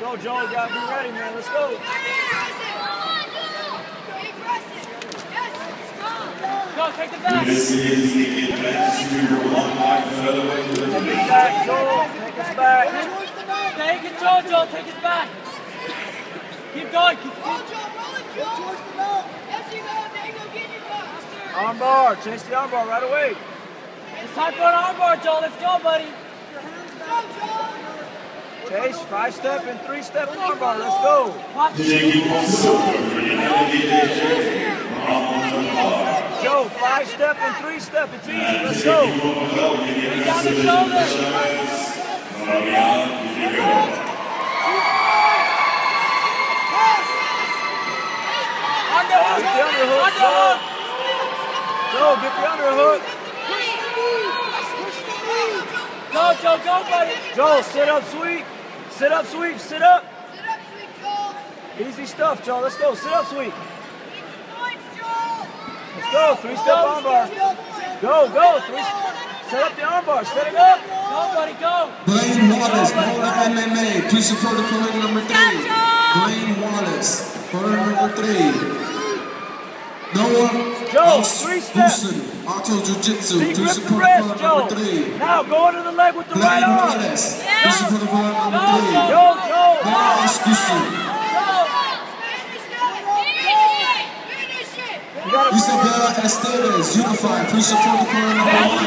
go, Joe. You gotta be ready, man. Let's go. Go, take the back. This is the advanced junior one light featherweight Take division. us back, Joel. Take us back. Stay in control, Joel. Take us back. Keep going. Keep, Armbar. Chase the armbar right away. it's time for an armbar, Joel. Let's go, buddy. Chase, five step and three step armbar. Let's go. Watch. Taking on silver for United BJJ, Ramon Lamar. Joe, five step and three step. It's easy. Let's go. Taking on the Bring down the shoulder. specialized, Fabian Figueroa. Underhook. Get the underhook, Underhook. Joe, get the underhook. Go, Joe. Go, buddy. Joe, sit up, sweep. Sit up, sweep. Sit up. Easy stuff, Joe. Let's go. Sit up, sweep. Let's go. Three step armbar. Go, go. Three. Set up the armbar. Set it up. Go, buddy. Go. Blaine Wallace, Mola MMA, please support the corner number three. Blaine Wallace, corner number three. Noah Joe, three steps. Auto Jiu Jitsu, See, please support the wrist, Joe. number three. Now go under the leg with the right arm. Wallace, please support the corner number Go, three. Joe. Joe, Joe. Noah Escusen, You gotta Isabella Esteves, Unified, please support the corner number one.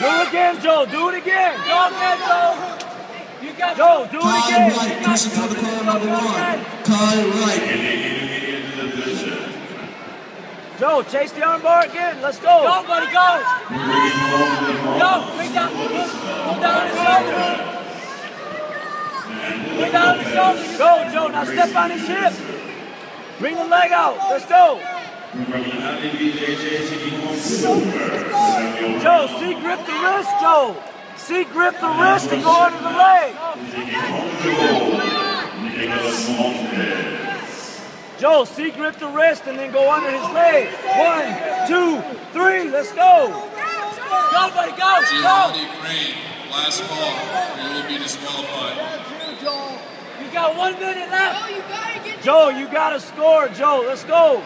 do it again, Joe. Do it again. Go again, Joe. You got Joe, do it Kai again. Wright, please support the corner number one. Kai Wright, Joe, chase the armbar again. Let's Go, go. buddy. Go. Bringing Go. Bring down. Pull down his shoulder. Bring down his shoulder. Go, Joe. Now step on his hip. Bring the leg out. Let's go. From United BJJ, taking on silver, Samuel Joe, see grip the wrist, Joe. See grip the wrist and go under the leg. Taking home the gold, Nicholas Montes. Joe, see grip the wrist and then go under his leg. One, two, three. Let's go. Go, buddy. Go. Go. Giovanni Crane, last call, or you will be disqualified. You got one minute left. Joe, you got to score, Joe. Let's go.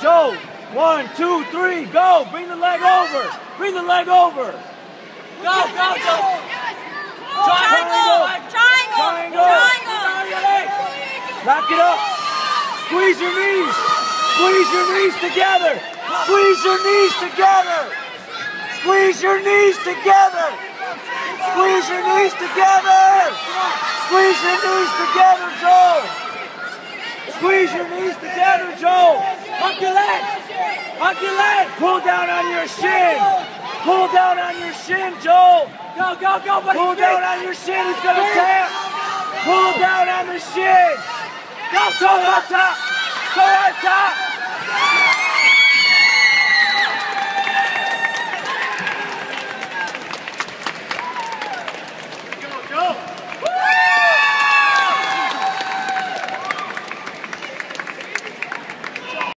Joe, one, two, three, go. Bring the leg over. Bring the leg over. Go, go, go. Triangle. Triangle! Triangle. Lock it up. Squeeze your knees. Squeeze your knees together. Squeeze your knees together. Squeeze your knees together. Squeeze your knees together. Squeeze your knees together, Joe. Squeeze your knees together, Joe. Hug your leg. Hug your leg. Pull down on your shin. Pull down on your shin, Joe. Go, go, go, buddy. Pull down on your shin. He's gonna tap. Pull down on the shin. Go, go on top. Go on top.